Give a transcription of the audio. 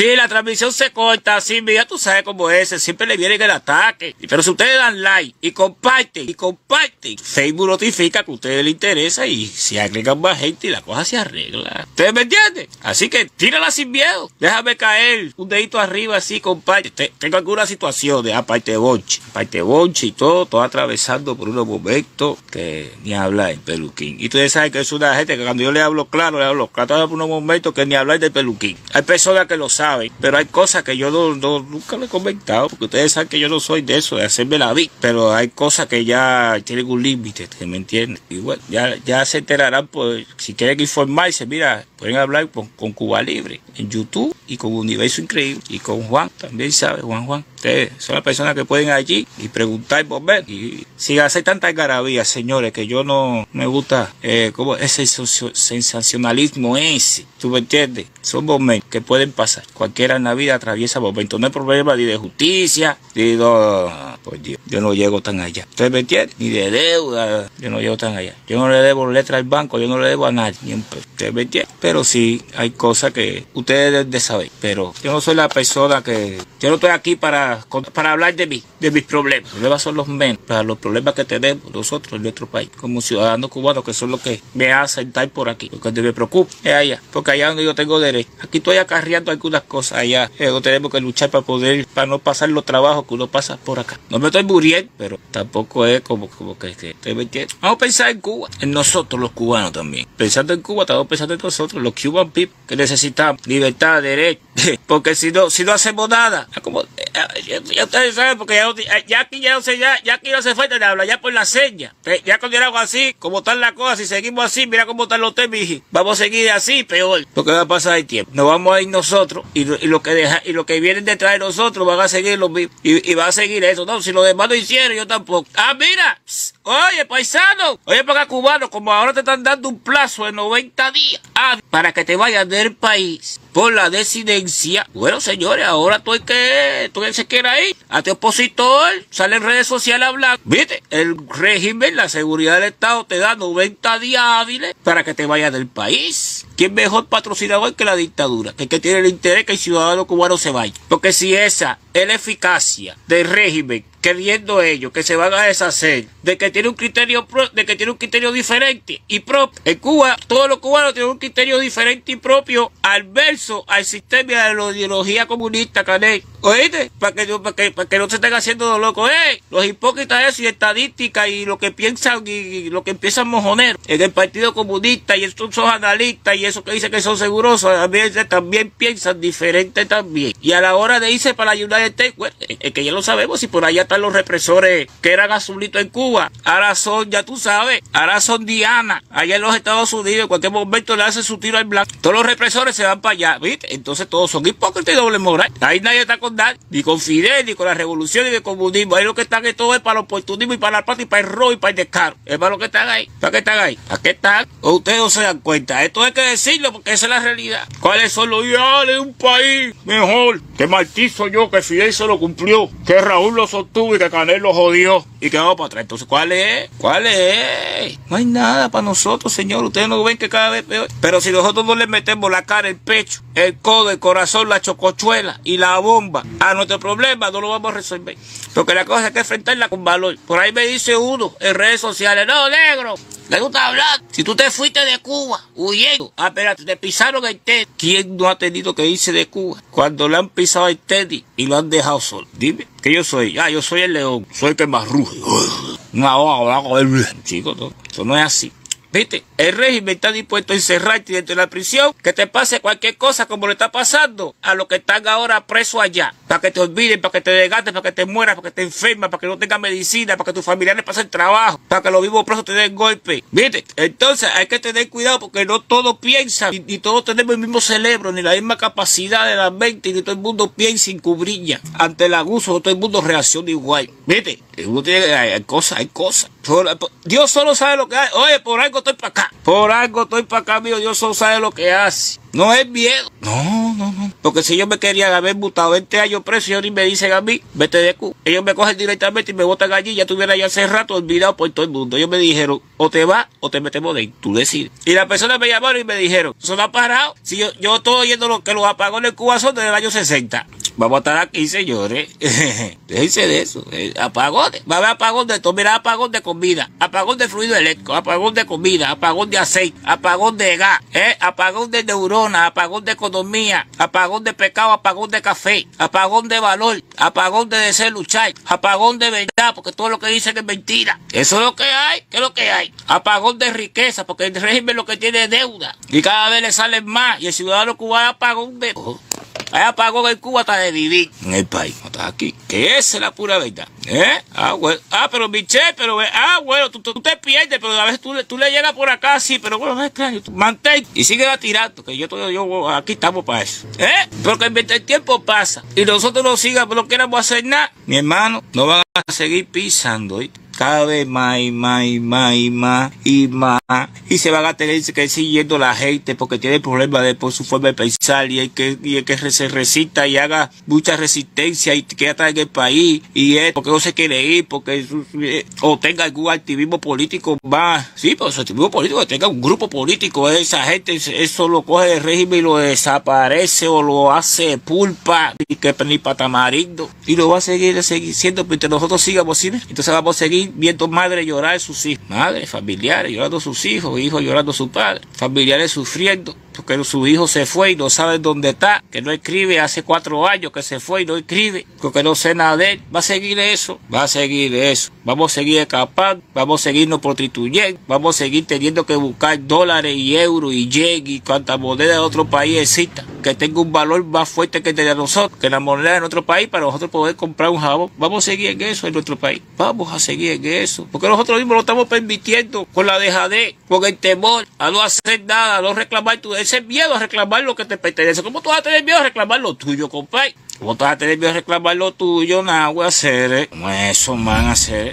Sí, la transmisión se corta, sí, mira, tú sabes cómo es, siempre le viene el ataque. Pero si ustedes dan like y comparten y comparten, Facebook notifica que a ustedes les interesa y se agregan más gente y la cosa se arregla. ¿Ustedes me entienden? Así que tírala sin miedo. Déjame caer un dedito arriba así, comparte. Tengo alguna situación de aparte de bonche, aparte de bonche y todo, todo atravesando por unos momentos que ni habla en peluquín. Y ustedes saben que es una gente que cuando yo le hablo claro, le hablo claro, por unos momentos que ni hablar de peluquín. Hay personas que lo saben, pero hay cosas que yo no, nunca le he comentado, porque ustedes saben que yo no soy de eso, de hacerme la vida. Pero hay cosas que ya tienen un límite, ¿me entienden? Y bueno, ya, ya se enterarán, pues, si quieren informarse, mira, pueden hablar con, con Cuba Libre en YouTube y con Universo Increíble y con Juan, también sabe, Juan Juan. Ustedes son las personas que pueden allí y preguntar por ver. Y si hace tantas garabías, señores, que yo no me gusta eh, como ese sensacionalismo ese. ¿Tú me entiendes? Son momentos que pueden pasar. Cualquiera en la vida atraviesa momentos. No hay problema ni de justicia, ni de... Pues Dios, yo no llego tan allá. ¿Ustedes me entienden? Ni de deuda, yo no llego tan allá. Yo no le debo letra al banco, yo no le debo a nadie. ¿Ustedes me entienden? Pero sí, hay cosas que ustedes deben de saber. Pero yo no soy la persona que... Yo no estoy aquí para, para hablar de mí, de mis problemas. Los problemas son los menos, para los problemas que tenemos nosotros en nuestro país, como ciudadanos cubanos, que son los que me hacen estar por aquí. Lo que me preocupa es allá, porque allá donde yo tengo derecho. Aquí estoy acarreando algunas cosas allá. Eh, tenemos que luchar para poder, para no pasar los trabajos que uno pasa por acá. No me estoy muriendo, pero tampoco es como, que, que Vamos a pensar en Cuba, en nosotros los cubanos también. Pensando en Cuba, estamos pensando en nosotros, los Cuban people, que necesitamos libertad, derecho. porque si no, si no hacemos nada, como, eh, ya, ustedes saben, porque ya, aquí ya no se, ya, aquí no se falta de hablar, ya por la seña. Ya cuando era algo así, como están las cosas, si seguimos así, mira cómo están los temas, vamos a seguir así, peor. Porque va a pasar el tiempo. Nos vamos a ir nosotros y, lo que deja, y lo que vienen detrás de nosotros van a seguir los mismos. Y, va a seguir eso. No, si los demás no hicieron, yo tampoco. Ah, mira, oye, paisano, oye, para cubano, como ahora te están dando un plazo de 90 días ah, para que te vayas del país por la desidencia. Bueno, señores, ahora tú hay que, tú se quiere ahí, a tu opositor, sale en redes sociales hablando. Viste, el régimen, la seguridad del Estado te da 90 días hábiles para que te vayas del país. ¿Quién mejor patrocinador que la dictadura? Que, que tiene el interés que el ciudadano cubano se vaya. Porque si esa es la eficacia del régimen queriendo ellos que se van a deshacer de que tiene un criterio de que tiene un criterio diferente y propio. En Cuba todos los cubanos tienen un criterio diferente y propio al verso al sistema de la ideología comunista Canet oíste para que, para que, para que no se estén haciendo locos eh los hipócritas eso y estadística y lo que piensan y, lo que empiezan mojoneros en el partido comunista y estos son analistas y eso que dicen que son segurosos también, también piensan diferente también y a la hora de irse para la United States bueno, es que ya lo sabemos y por allá los represores que eran azulitos en Cuba. Ahora son, ya tú sabes, ahora son Diana. Allá en los Estados Unidos, en cualquier momento le hacen su tiro al blanco. Todos los represores se van para allá, ¿viste? Entonces todos son hipócritas y doble moral. Ahí nadie está con ni con Fidel, ni con la revolución, ni el comunismo. Ahí lo que están es todo es para el oportunismo y para la plata y para el robo y para el descaro. Es para lo que están ahí. ¿Para qué están ahí? ¿Para qué están? ¿O ustedes no se dan cuenta? Esto hay que decirlo porque esa es la realidad. ¿Cuáles son los ideales de un país mejor? Que Martizo yo, que Fidel se lo cumplió, que Raúl lo sostuvo y que Canel lo jodió y quedó para atrás. Entonces, ¿cuál es? ¿Cuál es? No hay nada para nosotros, señor. Ustedes no ven que cada vez peor. Pero si nosotros no le metemos la cara, el pecho, el codo, el corazón, la chocochuela y la bomba a nuestro problema, no lo vamos a resolver. Porque la cosa es que enfrentarla con valor. Por ahí me dice uno en redes sociales, no, negro, le gusta hablar. Si tú te fuiste de Cuba huyendo, ah, espérate, te pisaron el Teddy. ¿Quién no ha tenido que irse de Cuba cuando le han pisado el Teddy y lo han dejado solo? Dime, que yo soy? Ah, yo soy el león, soy el que más ruge. No, chico, no, eso no es así. ¿Viste? El régimen está dispuesto a encerrarte dentro de la prisión, que te pase cualquier cosa como le está pasando a los que están ahora presos allá. Para que te olviden, para que te desgastes, para que te mueras, para que te enfermas, para que no tengas medicina, para que tus familiares pasen trabajo, para que los vivos presos te den golpe. ¿Viste? Entonces hay que tener cuidado porque no todos piensan, ni, todos tenemos el mismo cerebro, ni la misma capacidad de la mente, ni todo el mundo piensa sin cubrilla. Ante el abuso, todo el mundo reacciona igual. ¿Viste? hay cosas, hay cosas. Dios solo sabe lo que hay. Oye, por algo estoy para acá. Por algo estoy para acá, mío. Dios solo sabe lo que hace. No es miedo. No, no, no. Porque si ellos me querían haber butado 20 años preso, ni me dicen a mí, vete de Cuba. Ellos me cogen directamente y me botan allí, ya tuviera ya hace rato olvidado por todo el mundo. Ellos me dijeron, o te vas o te metemos de ahí, tú decides. Y las personas me llamaron y me dijeron, eso no ha parado. Si yo, yo estoy oyendo lo que los apagones en Cuba son desde el año 60. Vamos a estar aquí, señores. Déjense de eso. Eh, apagones. Va a haber apagón de todo. Mira, apagón de comida, apagón de fluido eléctrico, apagón de comida, apagón de aceite, apagón de gas, eh, apagón de neuronas, apagón de economía, apagón de pecado, apagón de café, apagón de valor, apagón de deseo luchar, apagón de verdad, porque todo lo que dicen es mentira. Eso es lo que hay. ¿Qué es lo que hay? Apagón de riqueza, porque el régimen lo que tiene es deuda. Y cada vez le salen más. Y el ciudadano cubano apagón de... Hay apagón en Cuba hasta de vivir en el país. No está aquí. Que esa es la pura verdad. ¿Eh? Ah, bueno. Ah, pero Michelle, pero... Ah, bueno, tú, te pierdes, pero a veces tú, le llegas por acá, sí, pero bueno, no es extraño. Mantén y sigue tirando, que yo, yo aquí estamos para eso. ¿Eh? Porque el tiempo pasa y nosotros no sigamos, no queremos hacer nada. Mi hermano, no van a seguir pisando, ¿eh? Cada vez más y más y más y más y más. Y se van a tener que seguir yendo la gente porque tiene problemas de por su forma de pensar y hay que, y que se resista y haga mucha resistencia y que atrás en el país y es porque no se quiere ir, porque eh, o tenga algún activismo político más. Sí, pero su activismo político, tenga un grupo político, esa gente, eso lo coge el régimen y lo desaparece o lo hace pulpa y que ni tamarindo y lo va a seguir, seguir siendo mientras nosotros sigamos así. Entonces vamos a seguir viendo madre llorar a sus hijos, madres, familiares llorando a sus hijos, hijos llorando a su padre, familiares sufriendo porque su hijo se fue y no sabe dónde está, que no escribe hace cuatro años que se fue y no escribe, porque no sé nada de él. Va a seguir eso, va a seguir eso. Vamos a seguir escapando, vamos a seguirnos prostituyendo, vamos a seguir teniendo que buscar dólares y euros y yen y cuanta moneda de otro país exista, que tenga un valor más fuerte que el de nosotros, que la moneda de nuestro país para nosotros poder comprar un jabón. Vamos a seguir en eso en nuestro país. Vamos a seguir en eso, porque nosotros mismos lo estamos permitiendo con la dejadez, con el temor a no hacer nada, a no reclamar tu ese miedo a reclamar lo que te pertenece. ¿Cómo tú vas a tener miedo a reclamar lo tuyo, compadre? ¿Cómo tú vas a reclamar lo tuyo, nada, a hacer? ¿Cómo eso van a hacer?